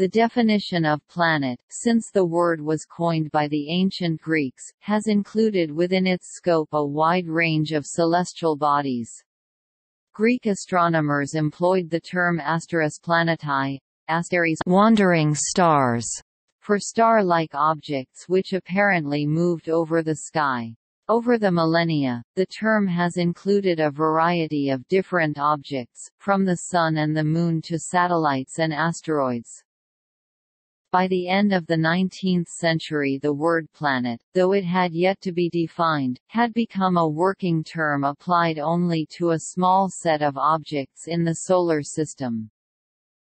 The definition of planet, since the word was coined by the ancient Greeks, has included within its scope a wide range of celestial bodies. Greek astronomers employed the term asteris planetae, asteres wandering stars, for star-like objects which apparently moved over the sky. Over the millennia, the term has included a variety of different objects, from the Sun and the Moon to satellites and asteroids. By the end of the 19th century the word planet, though it had yet to be defined, had become a working term applied only to a small set of objects in the Solar System.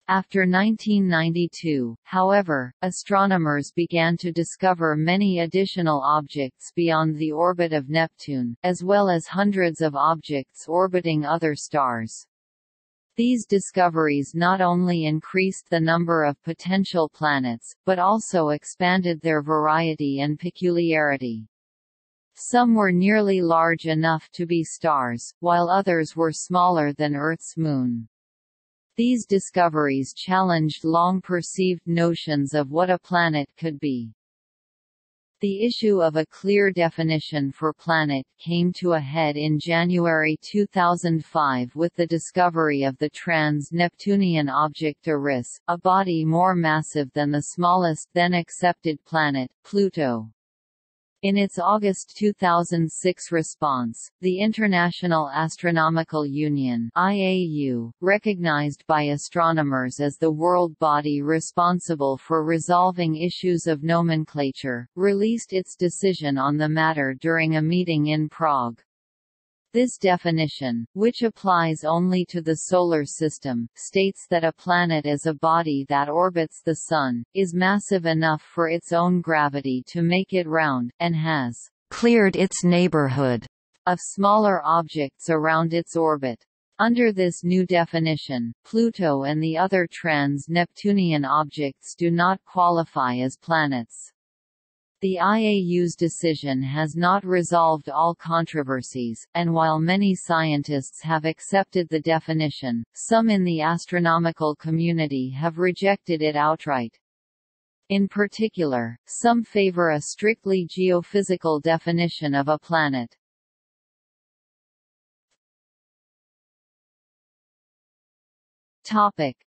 After 1992, however, astronomers began to discover many additional objects beyond the orbit of Neptune, as well as hundreds of objects orbiting other stars. These discoveries not only increased the number of potential planets, but also expanded their variety and peculiarity. Some were nearly large enough to be stars, while others were smaller than Earth's moon. These discoveries challenged long-perceived notions of what a planet could be. The issue of a clear definition for planet came to a head in January 2005 with the discovery of the trans-Neptunian object Eris, a body more massive than the smallest then accepted planet, Pluto. In its August 2006 response, the International Astronomical Union IAU, recognized by astronomers as the world body responsible for resolving issues of nomenclature, released its decision on the matter during a meeting in Prague. This definition, which applies only to the Solar System, states that a planet is a body that orbits the Sun, is massive enough for its own gravity to make it round, and has «cleared its neighborhood» of smaller objects around its orbit. Under this new definition, Pluto and the other trans-Neptunian objects do not qualify as planets. The IAU's decision has not resolved all controversies, and while many scientists have accepted the definition, some in the astronomical community have rejected it outright. In particular, some favor a strictly geophysical definition of a planet.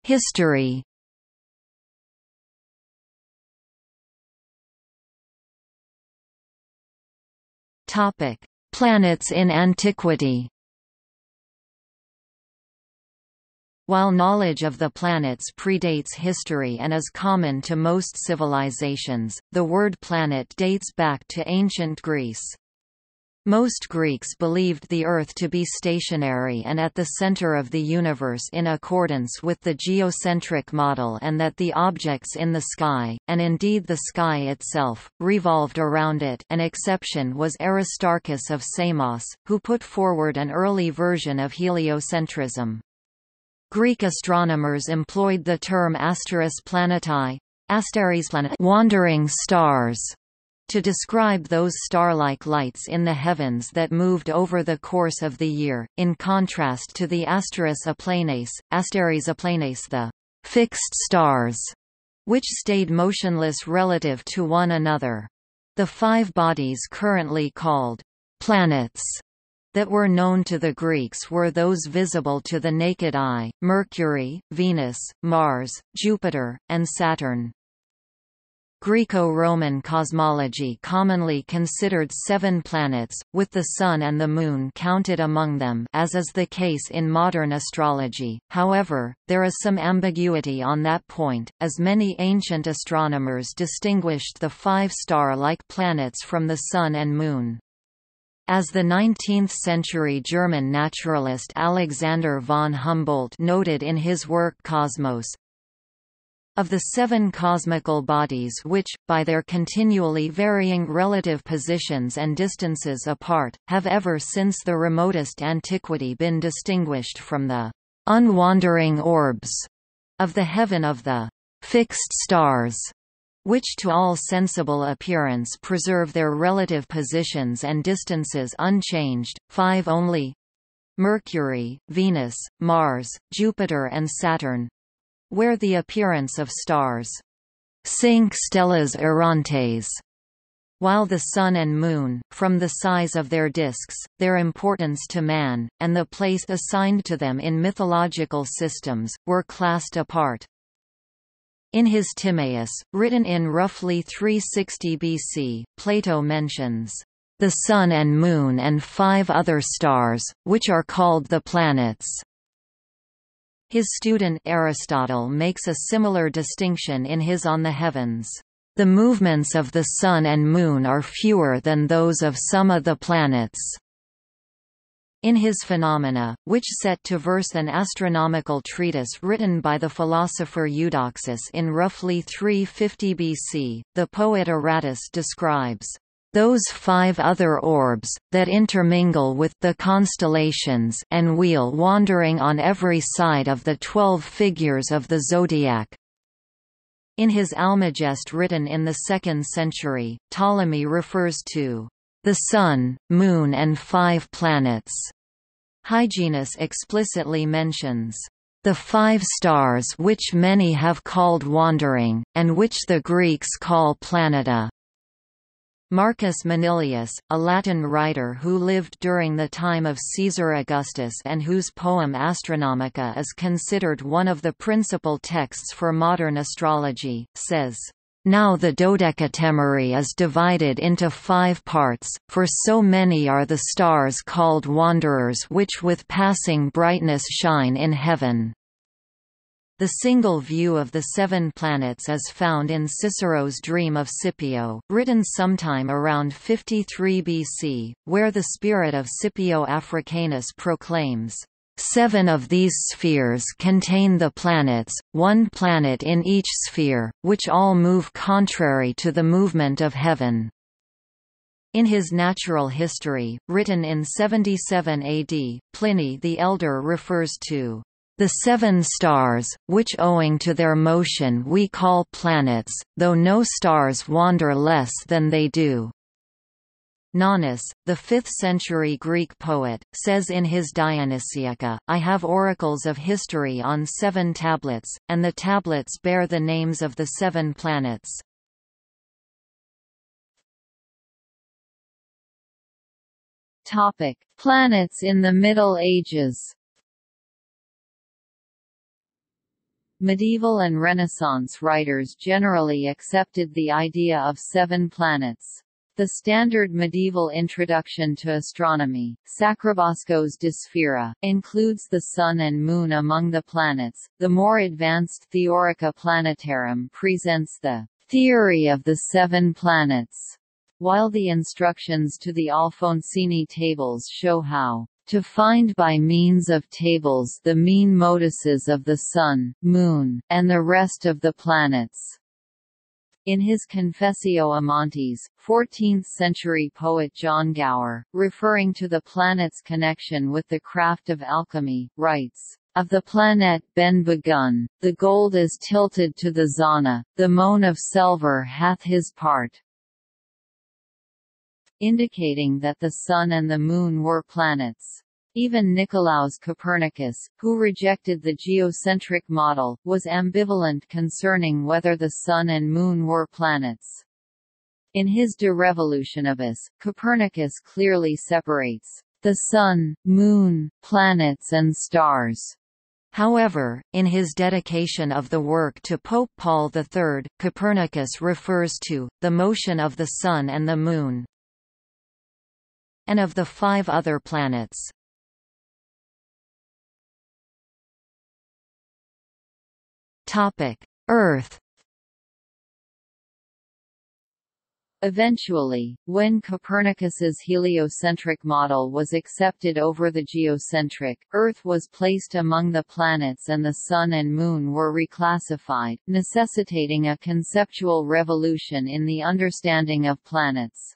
History Topic: Planets in antiquity. While knowledge of the planets predates history and is common to most civilizations, the word planet dates back to ancient Greece. Most Greeks believed the Earth to be stationary and at the center of the universe in accordance with the geocentric model and that the objects in the sky, and indeed the sky itself, revolved around it an exception was Aristarchus of Samos, who put forward an early version of heliocentrism. Greek astronomers employed the term asteris planetae, asteres planet wandering stars to describe those star-like lights in the heavens that moved over the course of the year, in contrast to the asteris aplanes, asteres aplanes the fixed stars, which stayed motionless relative to one another. The five bodies currently called planets that were known to the Greeks were those visible to the naked eye, Mercury, Venus, Mars, Jupiter, and Saturn. Greco-Roman cosmology commonly considered seven planets, with the Sun and the Moon counted among them as is the case in modern astrology, however, there is some ambiguity on that point, as many ancient astronomers distinguished the five star-like planets from the Sun and Moon. As the 19th-century German naturalist Alexander von Humboldt noted in his work Cosmos, of the seven cosmical bodies which, by their continually varying relative positions and distances apart, have ever since the remotest antiquity been distinguished from the unwandering orbs of the heaven of the fixed stars, which to all sensible appearance preserve their relative positions and distances unchanged, five only Mercury, Venus, Mars, Jupiter and Saturn, where the appearance of stars cinque stellas errantes while the Sun and Moon, from the size of their disks, their importance to man, and the place assigned to them in mythological systems, were classed apart. In his Timaeus, written in roughly 360 BC, Plato mentions, "...the Sun and Moon and five other stars, which are called the planets." His student Aristotle makes a similar distinction in his On the Heavens. The movements of the Sun and Moon are fewer than those of some of the planets. In his Phaenomena, which set to verse an astronomical treatise written by the philosopher Eudoxus in roughly 350 BC, the poet Aratus describes those five other orbs, that intermingle with the constellations and wheel wandering on every side of the twelve figures of the zodiac, in his Almagest written in the 2nd century, Ptolemy refers to the Sun, Moon and five planets. Hyginus explicitly mentions the five stars which many have called wandering, and which the Greeks call planeta. Marcus Manilius, a Latin writer who lived during the time of Caesar Augustus and whose poem Astronomica is considered one of the principal texts for modern astrology, says, now the dodecatemory is divided into five parts, for so many are the stars called wanderers which with passing brightness shine in heaven. The single view of the seven planets is found in Cicero's Dream of Scipio, written sometime around 53 BC, where the spirit of Scipio Africanus proclaims, Seven of these spheres contain the planets, one planet in each sphere, which all move contrary to the movement of heaven. In his Natural History, written in 77 AD, Pliny the Elder refers to the seven stars, which owing to their motion we call planets, though no stars wander less than they do. Nonnus, the 5th-century Greek poet, says in his Dionysiaca, I have oracles of history on seven tablets, and the tablets bear the names of the seven planets. Topic: Planets in the Middle Ages. Medieval and Renaissance writers generally accepted the idea of seven planets. The standard medieval introduction to astronomy, Sacrobosco's De sphaera, includes the Sun and Moon among the planets. The more advanced Theorica Planetarum presents the theory of the seven planets, while the instructions to the Alfonsine tables show how to find by means of tables the mean modices of the Sun, Moon, and the rest of the planets. In his Confessio Amantis, 14th-century poet John Gower, referring to the planet's connection with the craft of alchemy, writes, of the planet ben begun, the gold is tilted to the zana, the moan of silver hath his part indicating that the Sun and the Moon were planets. Even Nicolaus Copernicus, who rejected the geocentric model, was ambivalent concerning whether the Sun and Moon were planets. In his De Revolutionibus, Copernicus clearly separates the Sun, Moon, planets and stars. However, in his dedication of the work to Pope Paul III, Copernicus refers to, the motion of the Sun and the Moon, and of the five other planets. Earth Eventually, when Copernicus's heliocentric model was accepted over the geocentric, Earth was placed among the planets and the Sun and Moon were reclassified, necessitating a conceptual revolution in the understanding of planets.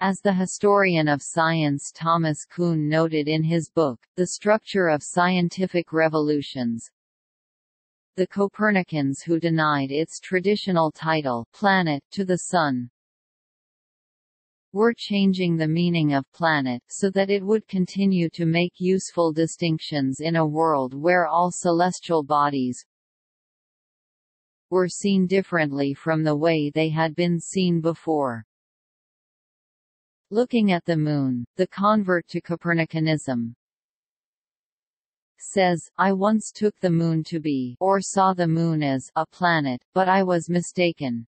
As the historian of science Thomas Kuhn noted in his book, The Structure of Scientific Revolutions, the Copernicans who denied its traditional title planet to the Sun were changing the meaning of planet so that it would continue to make useful distinctions in a world where all celestial bodies were seen differently from the way they had been seen before. Looking at the Moon, the convert to Copernicanism, says, I once took the Moon to be or saw the Moon as a planet, but I was mistaken.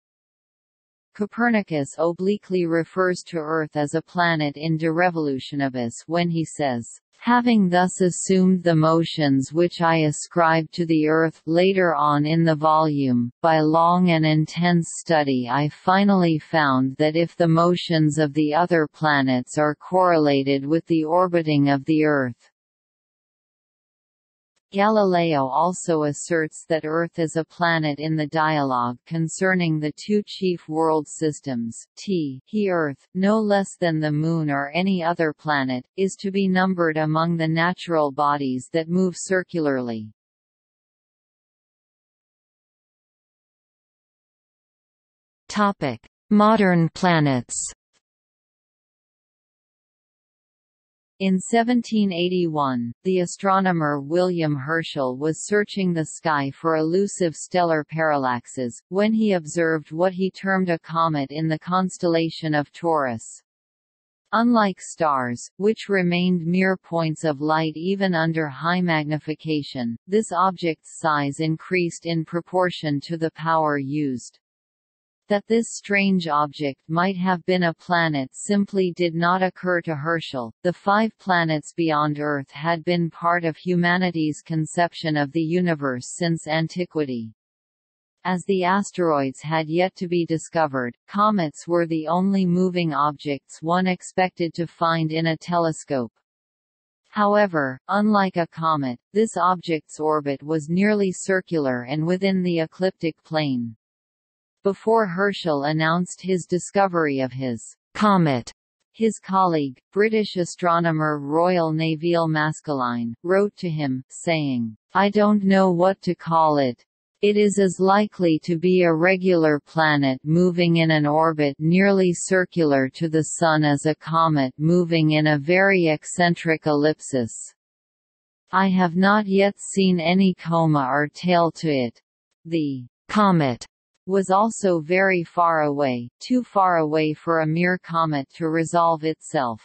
Copernicus obliquely refers to Earth as a planet in De Revolutionibus when he says, Having thus assumed the motions which I ascribe to the Earth later on in the volume, by long and intense study I finally found that if the motions of the other planets are correlated with the orbiting of the Earth, Galileo also asserts that Earth is a planet in the dialogue concerning the two chief world systems T he Earth, no less than the Moon or any other planet, is to be numbered among the natural bodies that move circularly. Modern planets In 1781, the astronomer William Herschel was searching the sky for elusive stellar parallaxes, when he observed what he termed a comet in the constellation of Taurus. Unlike stars, which remained mere points of light even under high magnification, this object's size increased in proportion to the power used. That this strange object might have been a planet simply did not occur to Herschel. The five planets beyond Earth had been part of humanity's conception of the universe since antiquity. As the asteroids had yet to be discovered, comets were the only moving objects one expected to find in a telescope. However, unlike a comet, this object's orbit was nearly circular and within the ecliptic plane. Before Herschel announced his discovery of his comet, his colleague, British astronomer Royal Nevil Maskelyne, wrote to him, saying, I don't know what to call it. It is as likely to be a regular planet moving in an orbit nearly circular to the Sun as a comet moving in a very eccentric ellipsis. I have not yet seen any coma or tail to it. The comet was also very far away, too far away for a mere comet to resolve itself.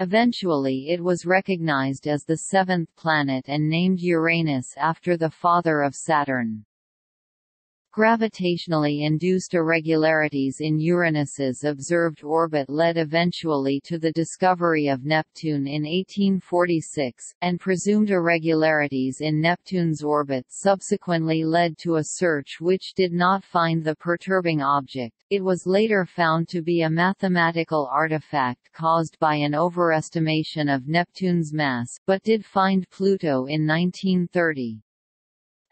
Eventually it was recognized as the seventh planet and named Uranus after the father of Saturn. Gravitationally induced irregularities in Uranus's observed orbit led eventually to the discovery of Neptune in 1846, and presumed irregularities in Neptune's orbit subsequently led to a search which did not find the perturbing object. It was later found to be a mathematical artifact caused by an overestimation of Neptune's mass, but did find Pluto in 1930.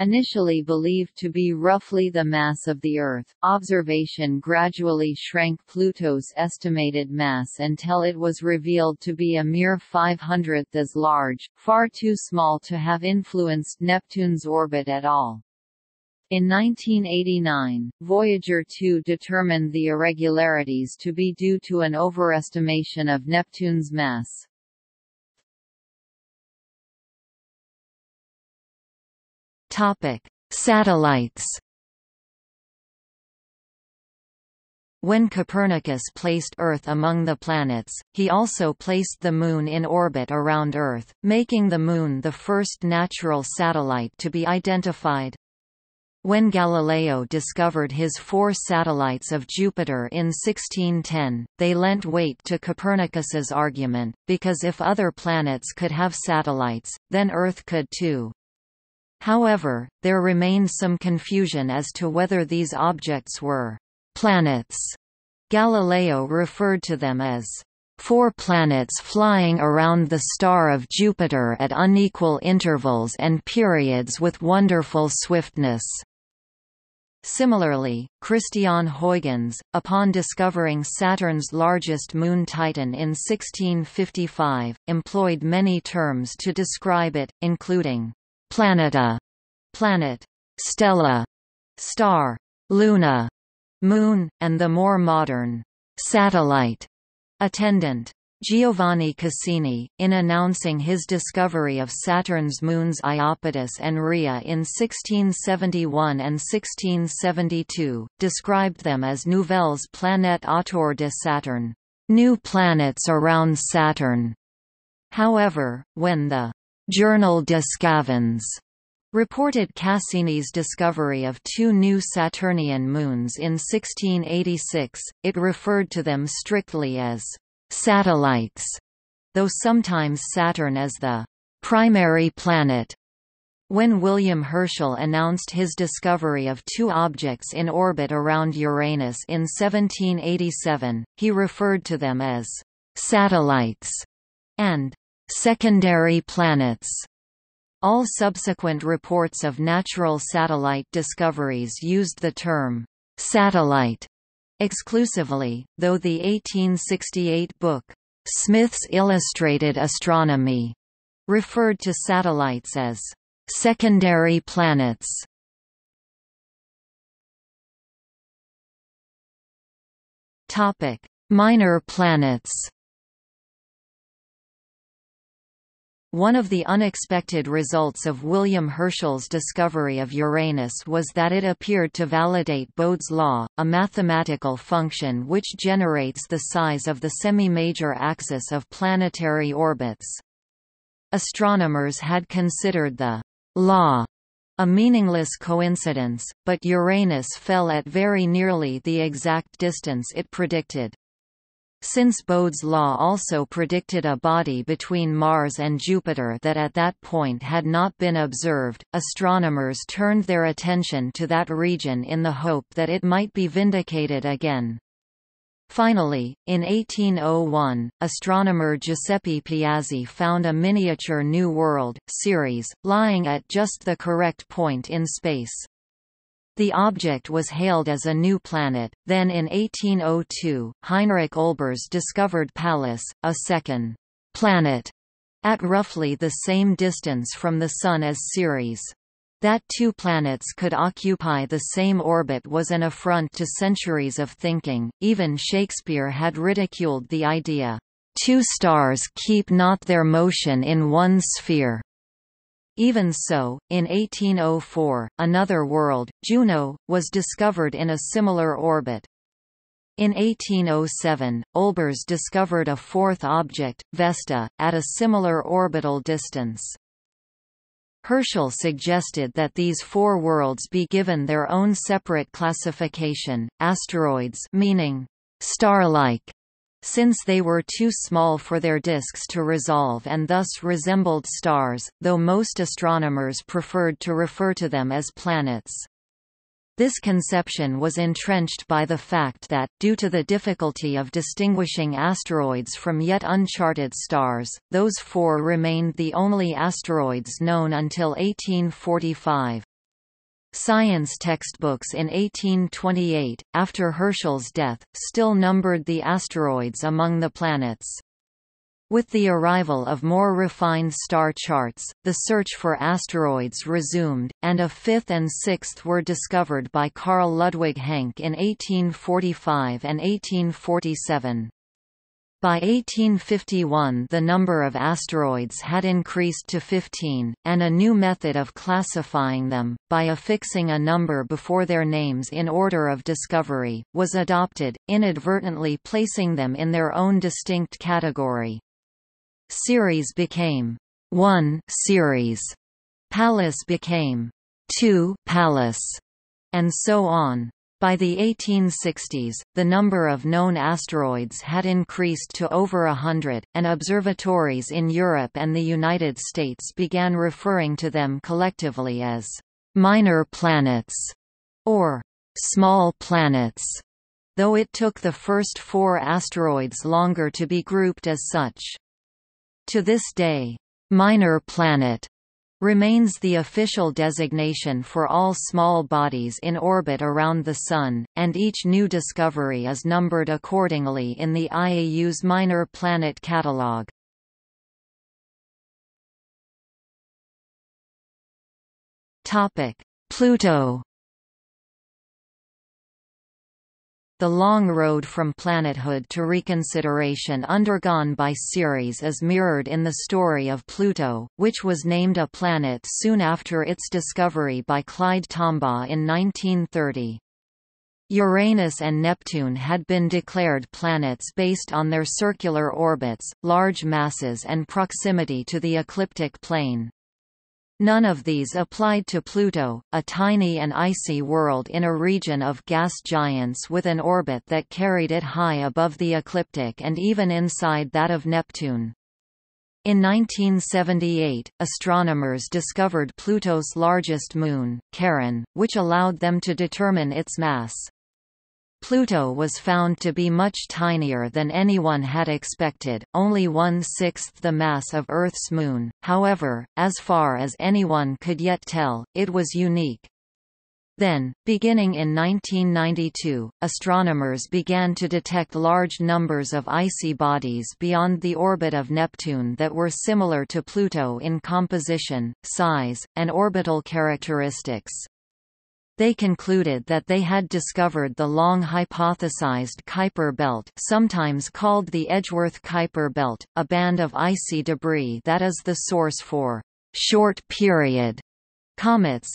Initially believed to be roughly the mass of the Earth, observation gradually shrank Pluto's estimated mass until it was revealed to be a mere 500th as large, far too small to have influenced Neptune's orbit at all. In 1989, Voyager 2 determined the irregularities to be due to an overestimation of Neptune's mass. Topic: Satellites. When Copernicus placed Earth among the planets, he also placed the Moon in orbit around Earth, making the Moon the first natural satellite to be identified. When Galileo discovered his four satellites of Jupiter in 1610, they lent weight to Copernicus's argument, because if other planets could have satellites, then Earth could too. However, there remained some confusion as to whether these objects were planets. Galileo referred to them as four planets flying around the star of Jupiter at unequal intervals and periods with wonderful swiftness. Similarly, Christiaan Huygens, upon discovering Saturn's largest moon Titan in 1655, employed many terms to describe it, including planeta, planet, stella, star, luna, moon, and the more modern satellite attendant. Giovanni Cassini, in announcing his discovery of Saturn's moons Iapetus and Rhea in 1671 and 1672, described them as nouvelles planètes autour de Saturne, new planets around Saturn. However, when the Journal des sçavans reported Cassini's discovery of two new Saturnian moons in 1686, it referred to them strictly as satellites, though sometimes Saturn as the primary planet. When William Herschel announced his discovery of two objects in orbit around Uranus in 1787, he referred to them as satellites and secondary planets. All subsequent reports of natural satellite discoveries used the term satellite exclusively, though the 1868 book, Smith's Illustrated Astronomy, referred to satellites as secondary planets. Minor planets. One of the unexpected results of William Herschel's discovery of Uranus was that it appeared to validate Bode's law, a mathematical function which generates the size of the semi-major axis of planetary orbits. Astronomers had considered the law a meaningless coincidence, but Uranus fell at very nearly the exact distance it predicted. Since Bode's law also predicted a body between Mars and Jupiter that at that point had not been observed, astronomers turned their attention to that region in the hope that it might be vindicated again. Finally, in 1801, astronomer Giuseppe Piazzi found a miniature New World, Ceres, lying at just the correct point in space. The object was hailed as a new planet. Then in 1802, Heinrich Olbers discovered Pallas, a second planet, at roughly the same distance from the Sun as Ceres. That two planets could occupy the same orbit was an affront to centuries of thinking, even Shakespeare had ridiculed the idea, two stars keep not their motion in one sphere." Even so, in 1804, another world, Juno, was discovered in a similar orbit. In 1807, Olbers discovered a fourth object, Vesta, at a similar orbital distance. Herschel suggested that these four worlds be given their own separate classification, asteroids meaning star-like, since they were too small for their disks to resolve and thus resembled stars, though most astronomers preferred to refer to them as planets. This conception was entrenched by the fact that, due to the difficulty of distinguishing asteroids from yet uncharted stars, those four remained the only asteroids known until 1845. Science textbooks in 1828, after Herschel's death, still numbered the asteroids among the planets. With the arrival of more refined star charts, the search for asteroids resumed, and a fifth and sixth were discovered by Karl Ludwig Hencke in 1845 and 1847. By 1851 the number of asteroids had increased to 15, and a new method of classifying them, by affixing a number before their names in order of discovery, was adopted, inadvertently placing them in their own distinct category. Ceres became 1 Ceres, Pallas became 2 Pallas, and so on. By the 1860s, the number of known asteroids had increased to over a hundred, and observatories in Europe and the United States began referring to them collectively as minor planets or small planets, though it took the first four asteroids longer to be grouped as such. To this day, minor planet remains the official designation for all small bodies in orbit around the Sun, and each new discovery is numbered accordingly in the IAU's Minor Planet Catalogue. Pluto The long road from planethood to reconsideration undergone by Ceres is mirrored in the story of Pluto, which was named a planet soon after its discovery by Clyde Tombaugh in 1930. Uranus and Neptune had been declared planets based on their circular orbits, large masses and proximity to the ecliptic plane. None of these applied to Pluto, a tiny and icy world in a region of gas giants with an orbit that carried it high above the ecliptic and even inside that of Neptune. In 1978, astronomers discovered Pluto's largest moon, Charon, which allowed them to determine its mass. Pluto was found to be much tinier than anyone had expected, only one-sixth the mass of Earth's moon, however, as far as anyone could yet tell, it was unique. Then, beginning in 1992, astronomers began to detect large numbers of icy bodies beyond the orbit of Neptune that were similar to Pluto in composition, size, and orbital characteristics. They concluded that they had discovered the long hypothesized Kuiper belt sometimes called the Edgeworth-Kuiper belt, a band of icy debris that is the source for «short-period» comets.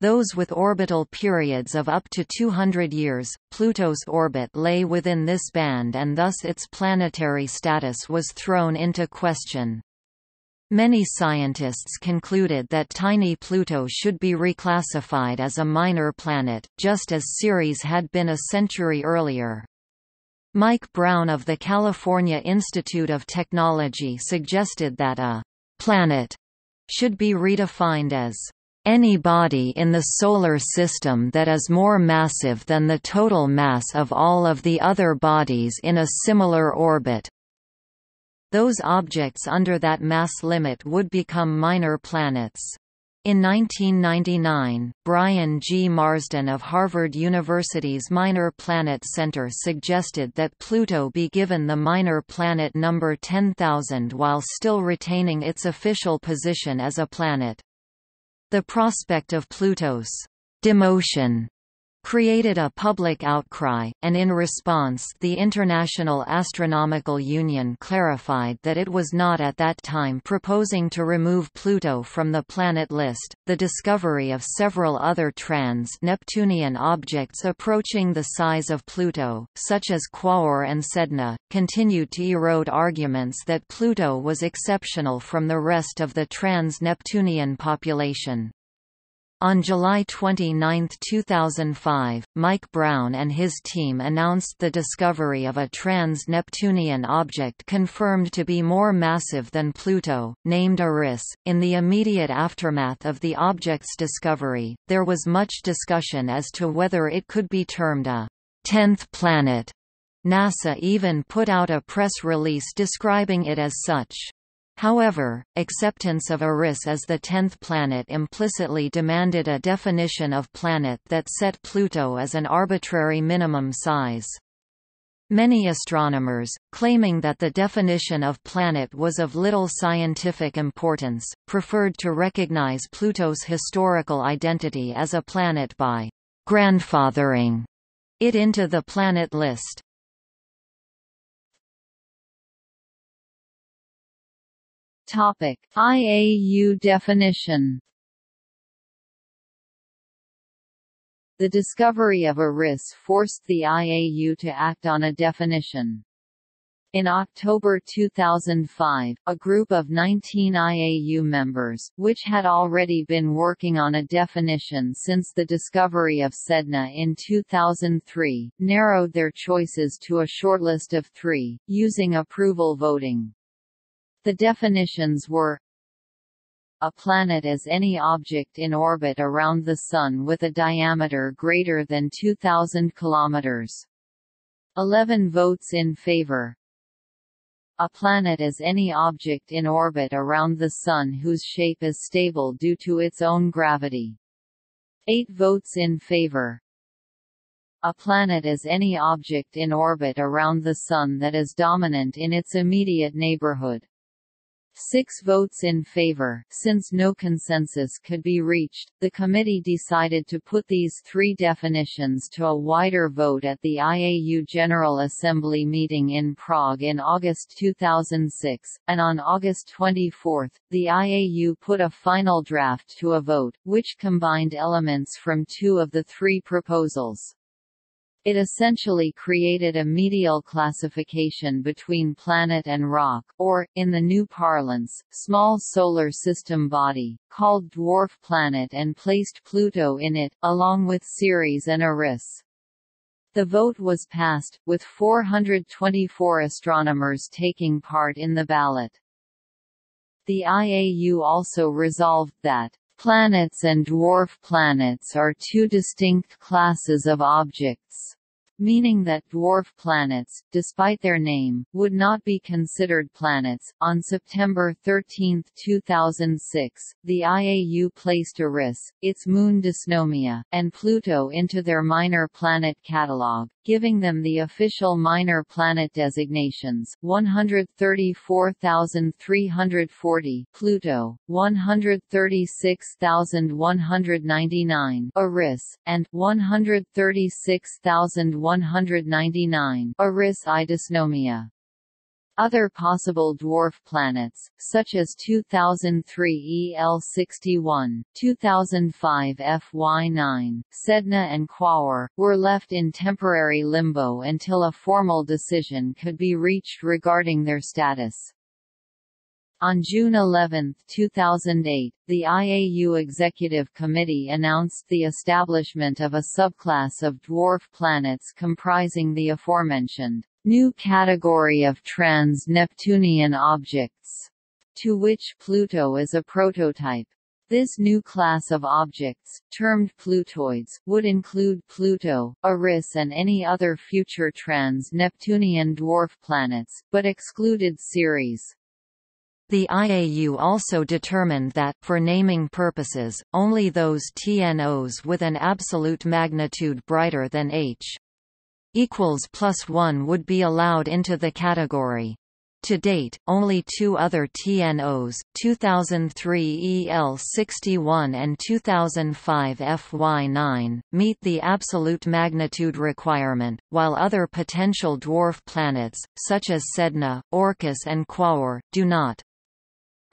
Those with orbital periods of up to 200 years, Pluto's orbit lay within this band and thus its planetary status was thrown into question. Many scientists concluded that tiny Pluto should be reclassified as a minor planet, just as Ceres had been a century earlier. Mike Brown of the California Institute of Technology suggested that a «planet» should be redefined as any body in the Solar System that is more massive than the total mass of all of the other bodies in a similar orbit, those objects under that mass limit would become minor planets. In 1999, Brian G. Marsden of Harvard University's Minor Planet Center suggested that Pluto be given the minor planet number 10,000 while still retaining its official position as a planet. The prospect of Pluto's demotion created a public outcry, and in response the International Astronomical Union clarified that it was not at that time proposing to remove Pluto from the planet list. The discovery of several other trans-Neptunian objects approaching the size of Pluto, such as Quaoar and Sedna, continued to erode arguments that Pluto was exceptional from the rest of the trans-Neptunian population. On July 29, 2005, Mike Brown and his team announced the discovery of a trans-Neptunian object confirmed to be more massive than Pluto, named Eris. In the immediate aftermath of the object's discovery, there was much discussion as to whether it could be termed a tenth planet. NASA even put out a press release describing it as such. However, acceptance of Eris as the tenth planet implicitly demanded a definition of planet that set Pluto as an arbitrary minimum size. Many astronomers, claiming that the definition of planet was of little scientific importance, preferred to recognize Pluto's historical identity as a planet by grandfathering it into the planet list. Topic: IAU definition. The discovery of Eris forced the IAU to act on a definition. In October 2005, a group of 19 IAU members, which had already been working on a definition since the discovery of Sedna in 2003, narrowed their choices to a shortlist of three, using approval voting. The definitions were a planet is any object in orbit around the Sun with a diameter greater than 2,000 km. 11 votes in favor. A planet is any object in orbit around the Sun whose shape is stable due to its own gravity. 8 votes in favor. A planet is any object in orbit around the Sun that is dominant in its immediate neighborhood. Six votes in favor. Since no consensus could be reached, the committee decided to put these three definitions to a wider vote at the IAU General Assembly meeting in Prague in August 2006, and on August 24, the IAU put a final draft to a vote, which combined elements from two of the three proposals. It essentially created a medial classification between planet and rock, or, in the new parlance, small solar system body, called dwarf planet and placed Pluto in it, along with Ceres and Eris. The vote was passed, with 424 astronomers taking part in the ballot. The IAU also resolved that Planets and dwarf planets are two distinct classes of objects meaning that dwarf planets, despite their name, would not be considered planets. On September 13, 2006, the IAU placed Eris, its moon Dysnomia, and Pluto into their minor planet catalog, giving them the official minor planet designations. 134,340 Pluto, 136,199 Eris, and 136,199 Eris I Dysnomia. Other possible dwarf planets, such as 2003 EL61, 2005 FY9, Sedna and Quaoar, were left in temporary limbo until a formal decision could be reached regarding their status. On June 11, 2008, the IAU Executive Committee announced the establishment of a subclass of dwarf planets comprising the aforementioned new category of trans-Neptunian objects, to which Pluto is a prototype. This new class of objects, termed Plutoids, would include Pluto, Eris and any other future trans-Neptunian dwarf planets, but excluded Ceres. The IAU also determined that, for naming purposes, only those TNOs with an absolute magnitude brighter than H equals plus 1 would be allowed into the category. To date, only two other TNOs, 2003 EL61 and 2005 FY9, meet the absolute magnitude requirement, while other potential dwarf planets, such as Sedna, Orcus and Quaoar, do not.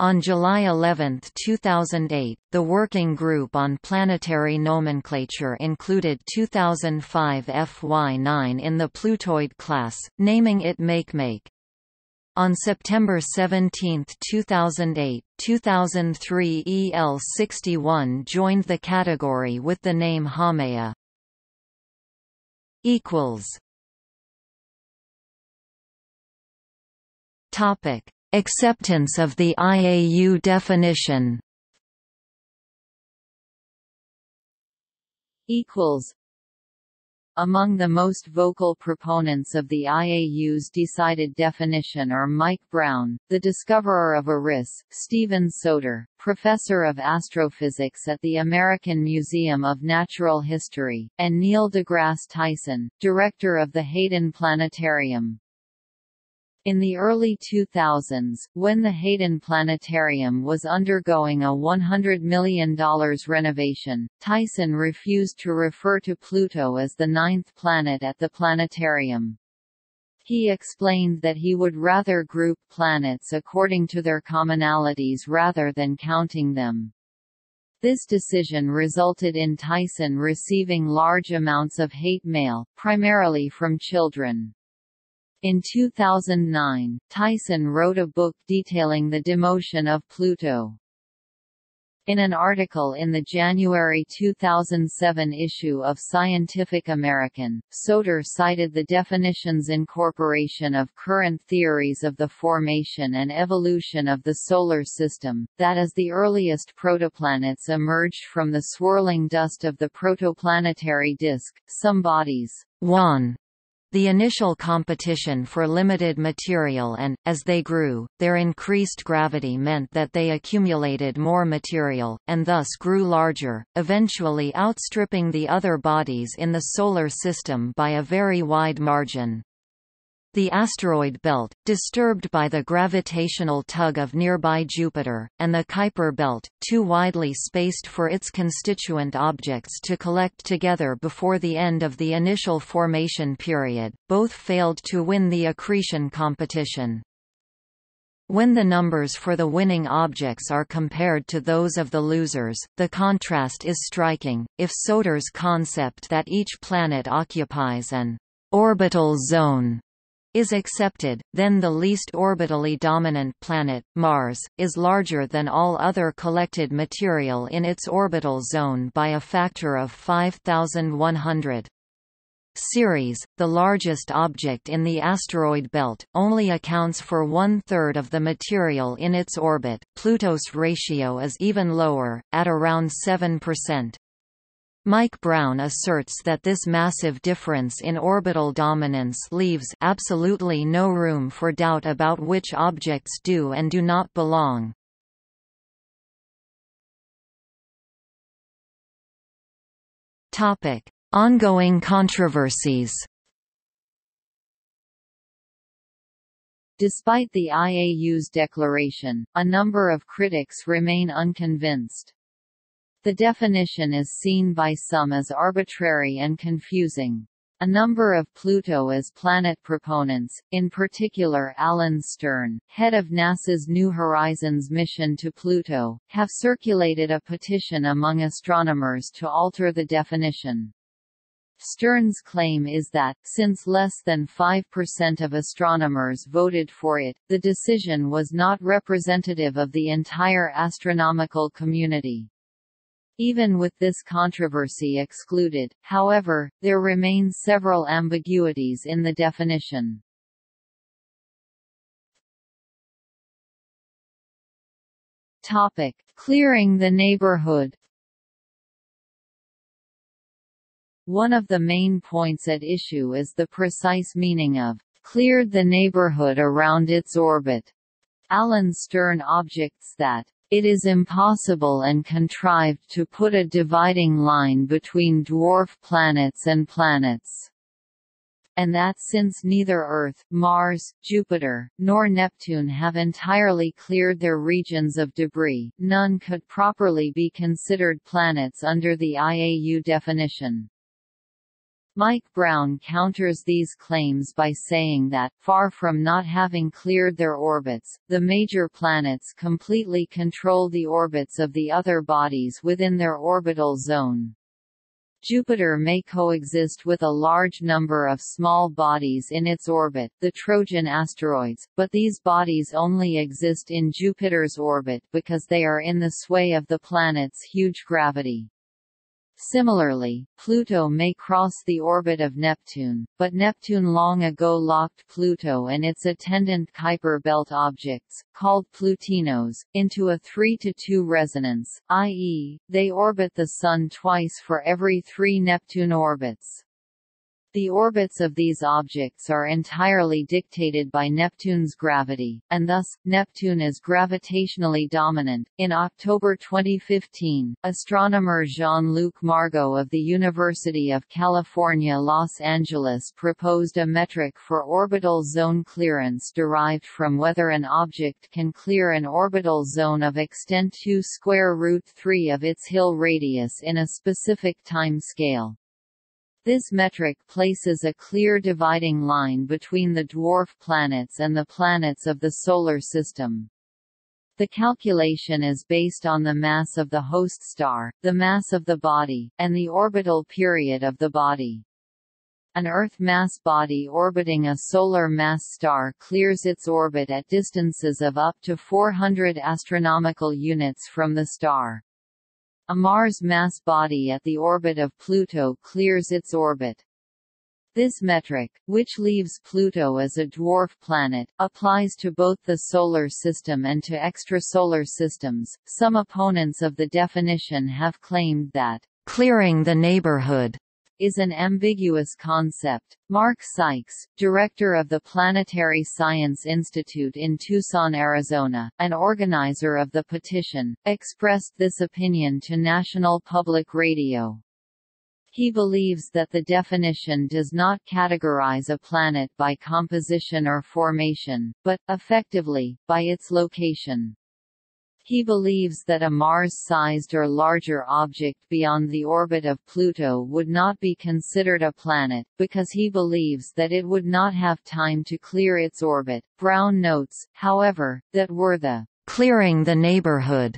On July 11, 2008, the Working Group on Planetary Nomenclature included 2005 FY9 in the Plutoid class, naming it Makemake. On September 17, 2008, 2003 EL61 joined the category with the name Haumea. Topic Acceptance of the IAU definition equals among the most vocal proponents of the IAU's decided definition are Mike Brown, the discoverer of Eris, Steven Soter, professor of astrophysics at the American Museum of Natural History, and Neil deGrasse Tyson, director of the Hayden Planetarium. In the early 2000s, when the Hayden Planetarium was undergoing a $100 million renovation, Tyson refused to refer to Pluto as the ninth planet at the planetarium. He explained that he would rather group planets according to their commonalities rather than counting them. This decision resulted in Tyson receiving large amounts of hate mail, primarily from children. In 2009, Tyson wrote a book detailing the demotion of Pluto. In an article in the January 2007 issue of Scientific American, Soter cited the definition's incorporation of current theories of the formation and evolution of the Solar System, that as the earliest protoplanets emerged from the swirling dust of the protoplanetary disk, some bodies, 1 the initial competition for limited material and, as they grew, their increased gravity meant that they accumulated more material, and thus grew larger, eventually outstripping the other bodies in the Solar System by a very wide margin. The asteroid belt, disturbed by the gravitational tug of nearby Jupiter, and the Kuiper belt, too widely spaced for its constituent objects to collect together before the end of the initial formation period, both failed to win the accretion competition. When the numbers for the winning objects are compared to those of the losers, the contrast is striking. If Soter's concept that each planet occupies an orbital zone is accepted, then the least orbitally dominant planet, Mars, is larger than all other collected material in its orbital zone by a factor of 5100. Ceres, the largest object in the asteroid belt, only accounts for one-third of the material in its orbit. Pluto's ratio is even lower, at around 7%. Mike Brown asserts that this massive difference in orbital dominance leaves absolutely no room for doubt about which objects do and do not belong. Topic: Ongoing controversies. Despite the IAU's declaration, a number of critics remain unconvinced. The definition is seen by some as arbitrary and confusing. A number of Pluto as planet proponents, in particular Alan Stern, head of NASA's New Horizons mission to Pluto, have circulated a petition among astronomers to alter the definition. Stern's claim is that, since less than 5% of astronomers voted for it, the decision was not representative of the entire astronomical community. Even with this controversy excluded, however, there remain several ambiguities in the definition. Topic: Clearing the neighborhood. One of the main points at issue is the precise meaning of cleared the neighborhood around its orbit. Alan Stern objects that it is impossible and contrived to put a dividing line between dwarf planets and planets and that since neither Earth, Mars, Jupiter, nor Neptune have entirely cleared their regions of debris, none could properly be considered planets under the IAU definition. Mike Brown counters these claims by saying that, far from not having cleared their orbits, the major planets completely control the orbits of the other bodies within their orbital zone. Jupiter may coexist with a large number of small bodies in its orbit, the Trojan asteroids, but these bodies only exist in Jupiter's orbit because they are in the sway of the planet's huge gravity. Similarly, Pluto may cross the orbit of Neptune, but Neptune long ago locked Pluto and its attendant Kuiper belt objects, called Plutinos, into a 3 to 2 resonance, i.e., they orbit the Sun twice for every three Neptune orbits. The orbits of these objects are entirely dictated by Neptune's gravity, and thus, Neptune is gravitationally dominant. In October 2015, astronomer Jean Luc Margot of the University of California, Los Angeles proposed a metric for orbital zone clearance derived from whether an object can clear an orbital zone of extent 2 square root 3 of its Hill radius in a specific time scale. This metric places a clear dividing line between the dwarf planets and the planets of the Solar System. The calculation is based on the mass of the host star, the mass of the body, and the orbital period of the body. An Earth mass body orbiting a solar mass star clears its orbit at distances of up to 400 astronomical units from the star. A Mars mass body at the orbit of Pluto clears its orbit. This metric, which leaves Pluto as a dwarf planet, applies to both the Solar System and to extrasolar systems. Some opponents of the definition have claimed that clearing the neighborhood is an ambiguous concept. Mark Sykes, director of the Planetary Science Institute in Tucson, Arizona, an organizer of the petition, expressed this opinion to National Public Radio. He believes that the definition does not categorize a planet by composition or formation, but, effectively, by its location. He believes that a Mars-sized or larger object beyond the orbit of Pluto would not be considered a planet, because he believes that it would not have time to clear its orbit. Brown notes, however, that were the clearing the neighborhood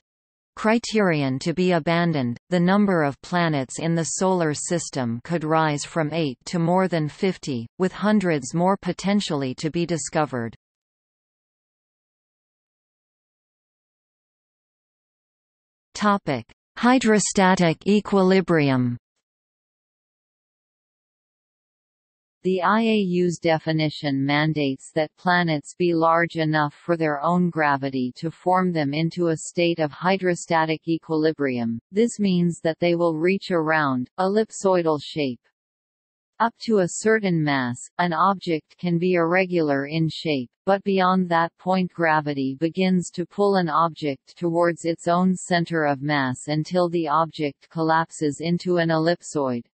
criterion to be abandoned, the number of planets in the Solar System could rise from 8 to more than 50, with hundreds more potentially to be discovered. Topic: Hydrostatic equilibrium. The IAU's definition mandates that planets be large enough for their own gravity to form them into a state of hydrostatic equilibrium, this means that they will reach a round, ellipsoidal shape. Up to a certain mass, an object can be irregular in shape, but beyond that point gravity begins to pull an object towards its own center of mass until the object collapses into an ellipsoid.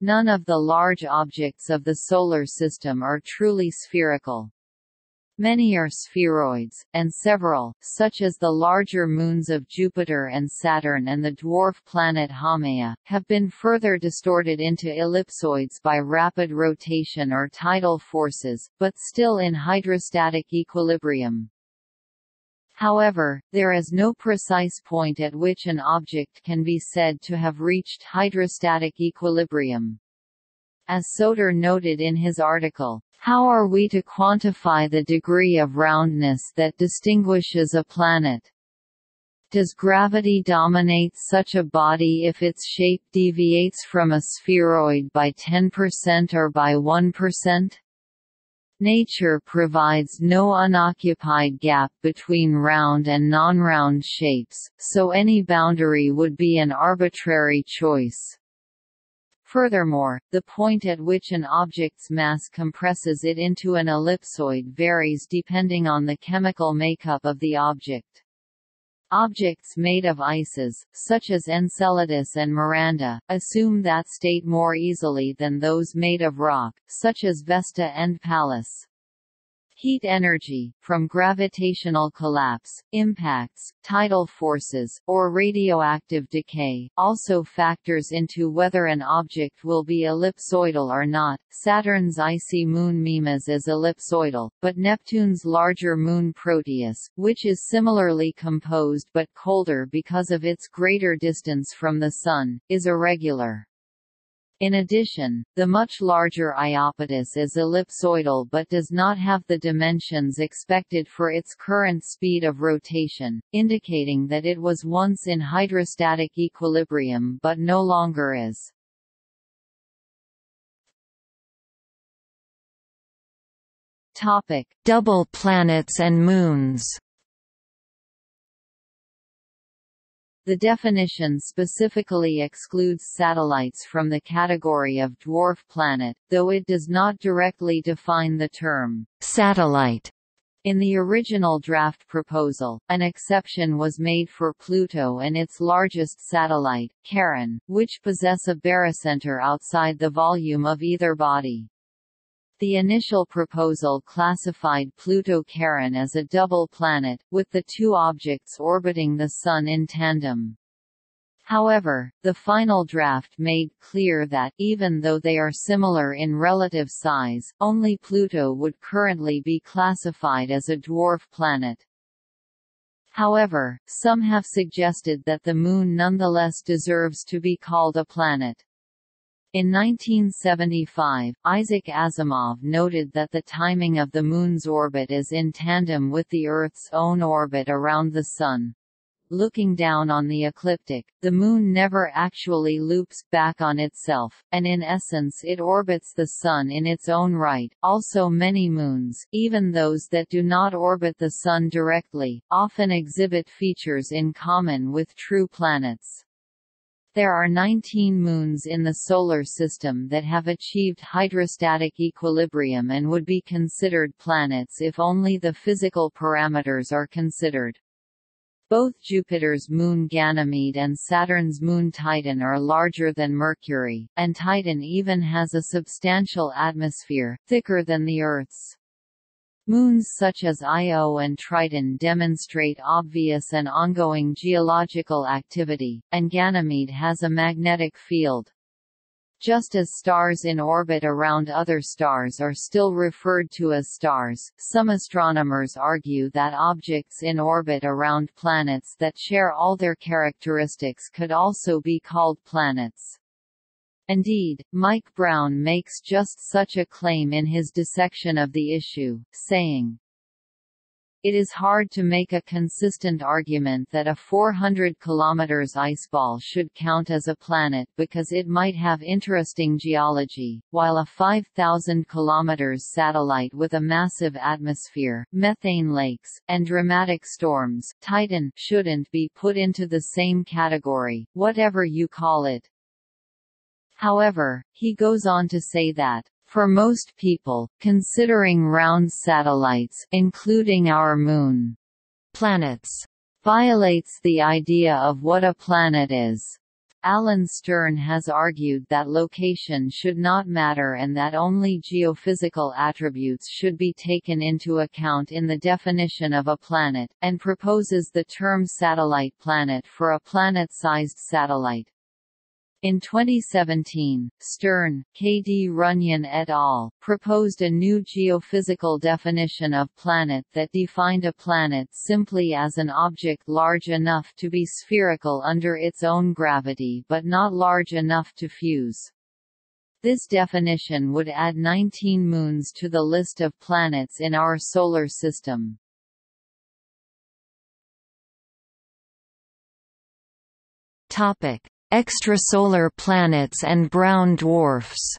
None of the large objects of the Solar System are truly spherical. Many are spheroids, and several, such as the larger moons of Jupiter and Saturn and the dwarf planet Haumea, have been further distorted into ellipsoids by rapid rotation or tidal forces, but still in hydrostatic equilibrium. However, there is no precise point at which an object can be said to have reached hydrostatic equilibrium. As Soter noted in his article, how are we to quantify the degree of roundness that distinguishes a planet? Does gravity dominate such a body if its shape deviates from a spheroid by 10% or by 1%? Nature provides no unoccupied gap between round and non-round shapes, so any boundary would be an arbitrary choice. Furthermore, the point at which an object's mass compresses it into an ellipsoid varies depending on the chemical makeup of the object. Objects made of ices, such as Enceladus and Miranda, assume that state more easily than those made of rock, such as Vesta and Pallas. Heat energy, from gravitational collapse, impacts, tidal forces, or radioactive decay, also factors into whether an object will be ellipsoidal or not. Saturn's icy moon Mimas is ellipsoidal, but Neptune's larger moon Proteus, which is similarly composed but colder because of its greater distance from the Sun, is irregular. In addition, the much larger Iapetus is ellipsoidal but does not have the dimensions expected for its current speed of rotation, indicating that it was once in hydrostatic equilibrium but no longer is. Topic: Double planets and moons. The definition specifically excludes satellites from the category of dwarf planet, though it does not directly define the term satellite. In the original draft proposal, an exception was made for Pluto and its largest satellite, Charon, which possess a barycenter outside the volume of either body. The initial proposal classified Pluto-Charon as a double planet, with the two objects orbiting the Sun in tandem. However, the final draft made clear that, even though they are similar in relative size, only Pluto would currently be classified as a dwarf planet. However, some have suggested that the Moon nonetheless deserves to be called a planet. In 1975, Isaac Asimov noted that the timing of the Moon's orbit is in tandem with the Earth's own orbit around the Sun. Looking down on the ecliptic, the Moon never actually loops back on itself, and in essence it orbits the Sun in its own right. Also many moons, even those that do not orbit the Sun directly, often exhibit features in common with true planets. There are 19 moons in the Solar System that have achieved hydrostatic equilibrium and would be considered planets if only the physical parameters are considered. Both Jupiter's moon Ganymede and Saturn's moon Titan are larger than Mercury, and Titan even has a substantial atmosphere, thicker than the Earth's. Moons such as Io and Triton demonstrate obvious and ongoing geological activity, and Ganymede has a magnetic field. Just as stars in orbit around other stars are still referred to as stars, some astronomers argue that objects in orbit around planets that share all their characteristics could also be called planets. Indeed, Mike Brown makes just such a claim in his dissection of the issue, saying, it is hard to make a consistent argument that a 400 km iceball should count as a planet because it might have interesting geology, while a 5,000 km satellite with a massive atmosphere, methane lakes, and dramatic storms Titan shouldn't be put into the same category, whatever you call it. However, he goes on to say that for most people, considering round satellites including our Moon planets violates the idea of what a planet is. Alan Stern has argued that location should not matter and that only geophysical attributes should be taken into account in the definition of a planet, and proposes the term satellite planet for a planet-sized satellite. In 2017, Stern, K. D. Runyon et al., proposed a new geophysical definition of planet that defined a planet simply as an object large enough to be spherical under its own gravity but not large enough to fuse. This definition would add 19 moons to the list of planets in our Solar System. Topic extrasolar planets and brown dwarfs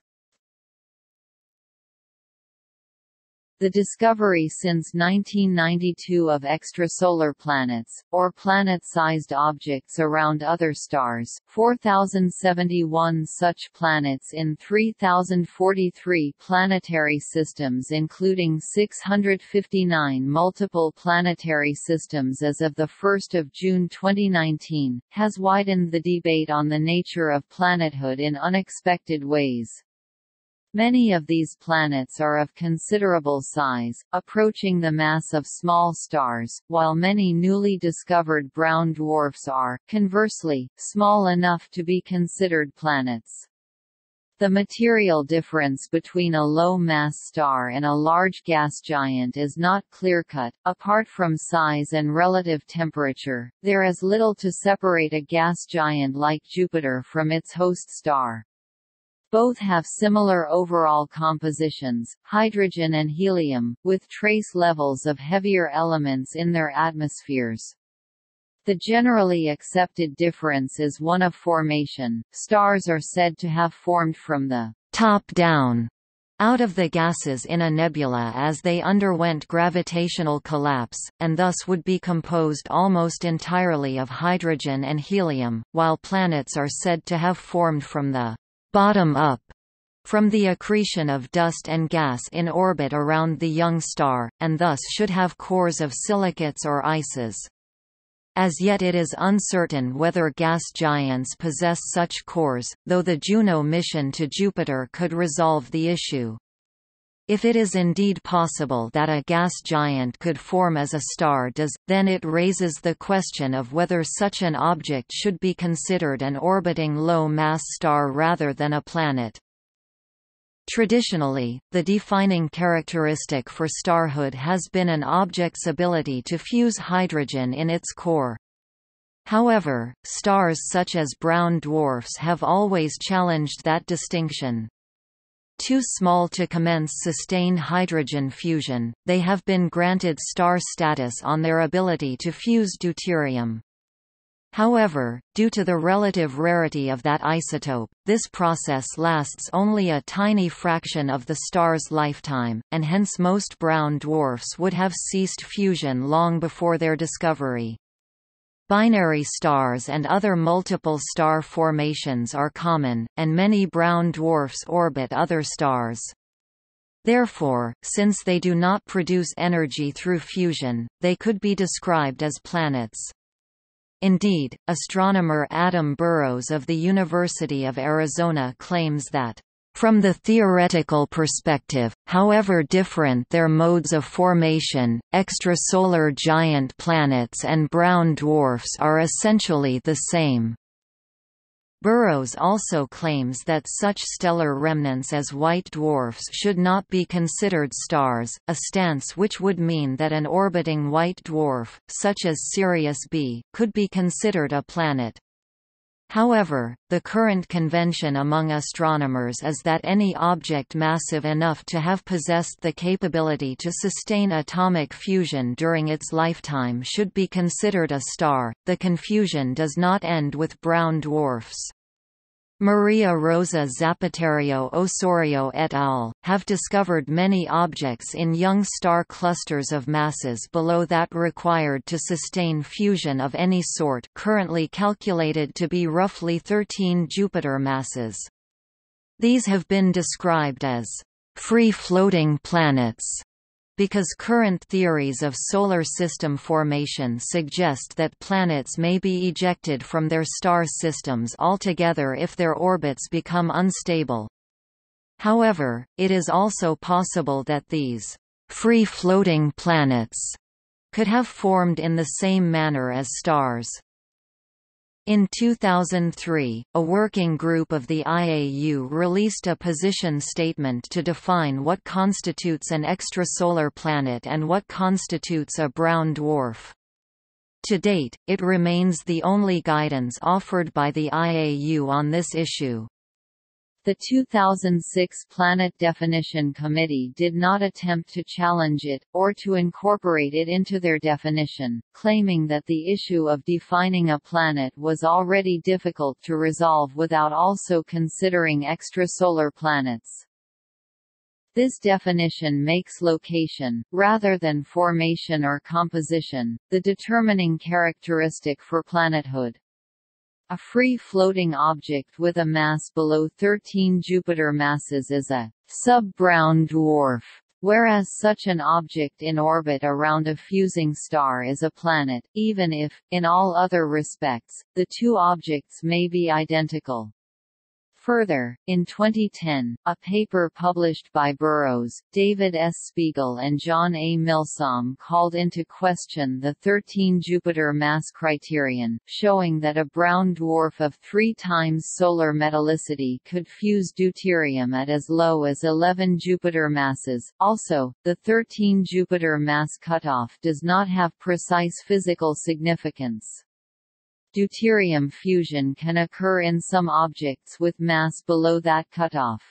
The discovery since 1992 of extrasolar planets, or planet-sized objects around other stars, 4,071 such planets in 3,043 planetary systems including 659 multiple planetary systems as of 1 June 2019, has widened the debate on the nature of planethood in unexpected ways. Many of these planets are of considerable size, approaching the mass of small stars, while many newly discovered brown dwarfs are, conversely, small enough to be considered planets. The material difference between a low-mass star and a large gas giant is not clear-cut. Apart from size and relative temperature, there is little to separate a gas giant like Jupiter from its host star. Both have similar overall compositions, hydrogen and helium, with trace levels of heavier elements in their atmospheres. The generally accepted difference is one of formation. Stars are said to have formed from the top down out of the gases in a nebula as they underwent gravitational collapse, and thus would be composed almost entirely of hydrogen and helium, while planets are said to have formed from the bottom up from the accretion of dust and gas in orbit around the young star, and thus should have cores of silicates or ices. As yet it is uncertain whether gas giants possess such cores, though the Juno mission to Jupiter could resolve the issue. If it is indeed possible that a gas giant could form as a star does, then it raises the question of whether such an object should be considered an orbiting low-mass star rather than a planet. Traditionally, the defining characteristic for starhood has been an object's ability to fuse hydrogen in its core. However, stars such as brown dwarfs have always challenged that distinction. Too small to commence sustained hydrogen fusion, they have been granted star status on their ability to fuse deuterium. However, due to the relative rarity of that isotope, this process lasts only a tiny fraction of the star's lifetime, and hence most brown dwarfs would have ceased fusion long before their discovery. Binary stars and other multiple star formations are common, and many brown dwarfs orbit other stars. Therefore, since they do not produce energy through fusion, they could be described as planets. Indeed, astronomer Adam Burrows of the University of Arizona claims that from the theoretical perspective, however different their modes of formation, extrasolar giant planets and brown dwarfs are essentially the same. Burrows also claims that such stellar remnants as white dwarfs should not be considered stars, a stance which would mean that an orbiting white dwarf, such as Sirius B, could be considered a planet. However, the current convention among astronomers is that any object massive enough to have possessed the capability to sustain atomic fusion during its lifetime should be considered a star. The confusion does not end with brown dwarfs. Maria Rosa Zapatero Osorio et al. have discovered many objects in young star clusters of masses below that required to sustain fusion of any sort currently calculated to be roughly 13 Jupiter masses. These have been described as free-floating planets because current theories of solar system formation suggest that planets may be ejected from their star systems altogether if their orbits become unstable. However, it is also possible that these free-floating planets could have formed in the same manner as stars. In 2003, a working group of the IAU released a position statement to define what constitutes an extrasolar planet and what constitutes a brown dwarf. To date, it remains the only guidance offered by the IAU on this issue. The 2006 Planet Definition Committee did not attempt to challenge it, or to incorporate it into their definition, claiming that the issue of defining a planet was already difficult to resolve without also considering extrasolar planets. This definition makes location, rather than formation or composition, the determining characteristic for planethood. A free-floating object with a mass below 13 Jupiter masses is a sub-brown dwarf, whereas such an object in orbit around a fusing star is a planet, even if, in all other respects, the two objects may be identical. Further, in 2010, a paper published by Burrows, David S. Spiegel and John A. Milsom called into question the 13 Jupiter mass criterion, showing that a brown dwarf of three times solar metallicity could fuse deuterium at as low as 11 Jupiter masses. Also, the 13 Jupiter mass cutoff does not have precise physical significance. Deuterium fusion can occur in some objects with mass below that cutoff.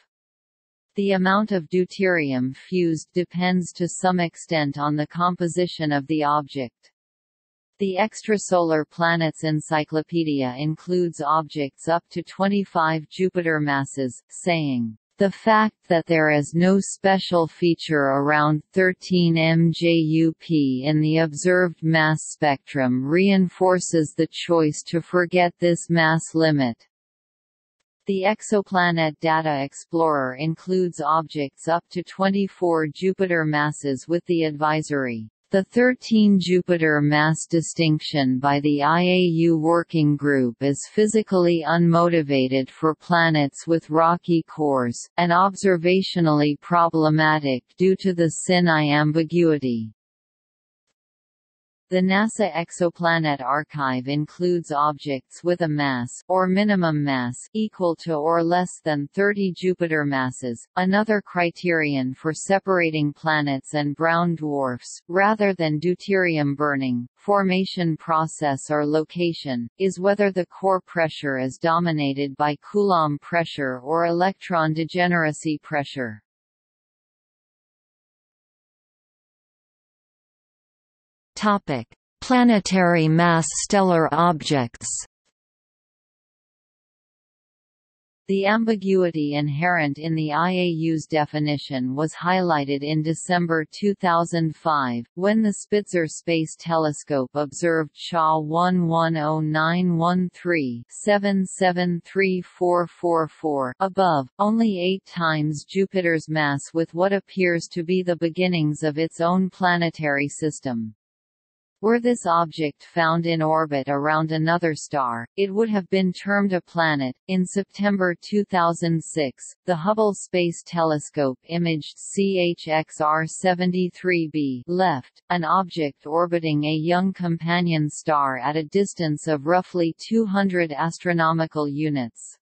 The amount of deuterium fused depends to some extent on the composition of the object. The Extrasolar Planets Encyclopedia includes objects up to 25 Jupiter masses, saying, the fact that there is no special feature around 13 MJUP in the observed mass spectrum reinforces the choice to forget this mass limit. The Exoplanet Data Explorer includes objects up to 24 Jupiter masses with the advisory the 13 Jupiter mass distinction by the IAU Working Group is physically unmotivated for planets with rocky cores, and observationally problematic due to the SIN-I ambiguity. The NASA Exoplanet Archive includes objects with a mass or minimum mass equal to or less than 30 Jupiter masses. Another criterion for separating planets and brown dwarfs, rather than deuterium burning, formation process or location, is whether the core pressure is dominated by Coulomb pressure or electron degeneracy pressure. Topic: Planetary mass stellar objects. The ambiguity inherent in the IAU's definition was highlighted in December 2005, when the Spitzer Space Telescope observed Cha 110913-773444 above, only eight times Jupiter's mass with what appears to be the beginnings of its own planetary system. Were this object found in orbit around another star, it would have been termed a planet. In September 2006, the Hubble Space Telescope imaged CHXR 73b left, an object orbiting a young companion star at a distance of roughly 200 astronomical units.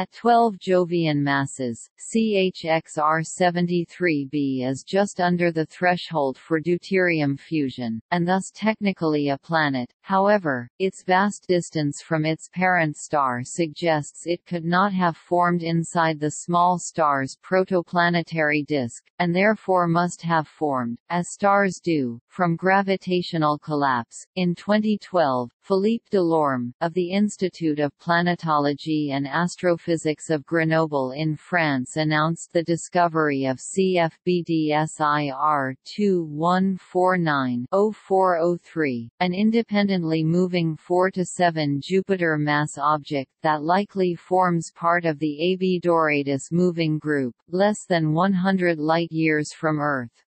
At 12 Jovian masses, CHXR73b is just under the threshold for deuterium fusion, and thus technically a planet. However, its vast distance from its parent star suggests it could not have formed inside the small star's protoplanetary disk, and therefore must have formed, as stars do, from gravitational collapse. In 2012, Philippe Delorme, of the Institute of Planetology and Astrophysics of Grenoble in France announced the discovery of CFBDSIR 2149-0403, an independently moving 4–7 Jupiter mass object that likely forms part of the AB Doradus moving group, less than 100 light-years from Earth.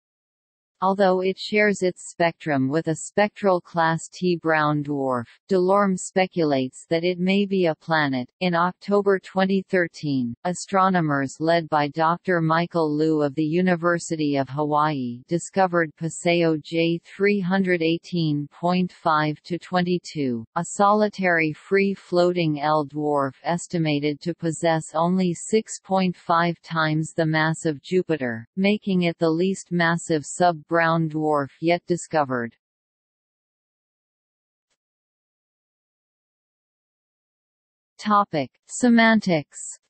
Although it shares its spectrum with a spectral class T brown dwarf, Delorme speculates that it may be a planet. In October 2013, astronomers led by Dr. Michael Liu of the University of Hawaii discovered PSO J 318.5-22, a solitary free-floating L dwarf estimated to possess only 6.5 times the mass of Jupiter, making it the least massive sub brown dwarf yet discovered. Topic: Semantics.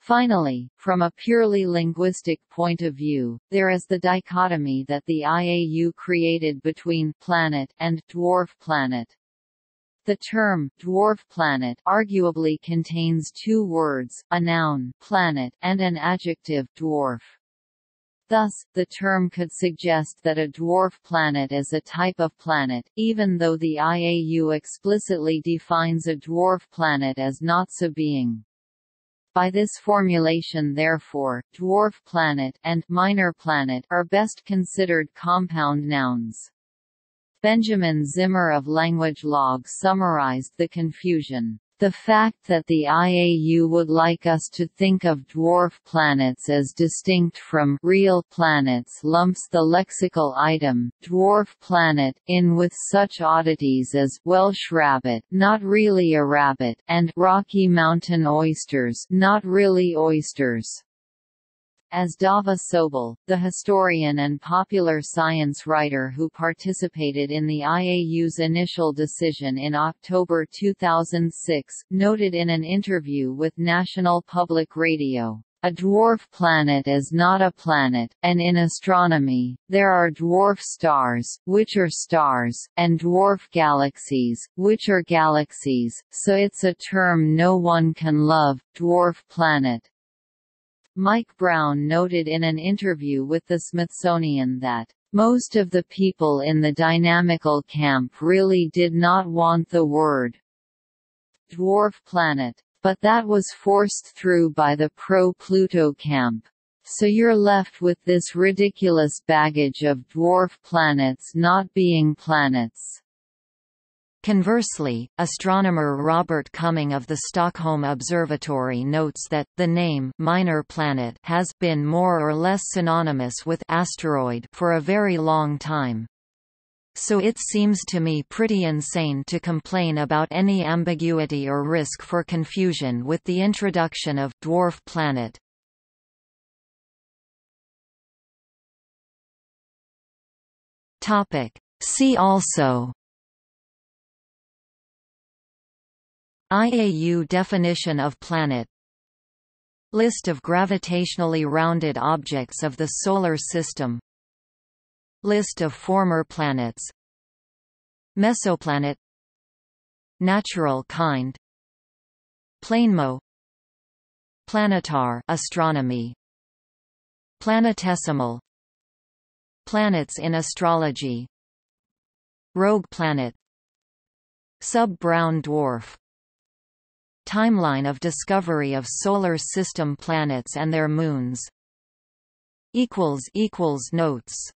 Finally, from a purely linguistic point of view, there is the dichotomy that the IAU created between planet and dwarf planet. The term dwarf planet arguably contains two words, a noun planet and an adjective dwarf. Thus, the term could suggest that a dwarf planet is a type of planet, even though the IAU explicitly defines a dwarf planet as not so being. By this formulation therefore, dwarf planet and minor planet are best considered compound nouns. Benjamin Zimmer of LanguageLog summarized the confusion. The fact that the IAU would like us to think of dwarf planets as distinct from real planets lumps the lexical item dwarf planet in with such oddities as Welsh rabbit, not really a rabbit, and Rocky Mountain oysters, not really oysters. As Dava Sobel, the historian and popular science writer who participated in the IAU's initial decision in October 2006, noted in an interview with National Public Radio, a dwarf planet is not a planet, and in astronomy, there are dwarf stars, which are stars, and dwarf galaxies, which are galaxies, so it's a term no one can love, dwarf planet. Mike Brown noted in an interview with the Smithsonian that, "...most of the people in the dynamical camp really did not want the word dwarf planet. But that was forced through by the pro-Pluto camp. So you're left with this ridiculous baggage of dwarf planets not being planets." Conversely, astronomer Robert Cumming of the Stockholm Observatory notes that, the name minor planet has been more or less synonymous with asteroid for a very long time. So it seems to me pretty insane to complain about any ambiguity or risk for confusion with the introduction of dwarf planet. Topic. See also IAU definition of planet. List of gravitationally rounded objects of the Solar System. List of former planets. Mesoplanet. Natural kind. Planemo. Planetar astronomy. Planetesimal. Planets in astrology. Rogue planet. Sub-brown dwarf Timeline of discovery of Solar System planets and their moons. Notes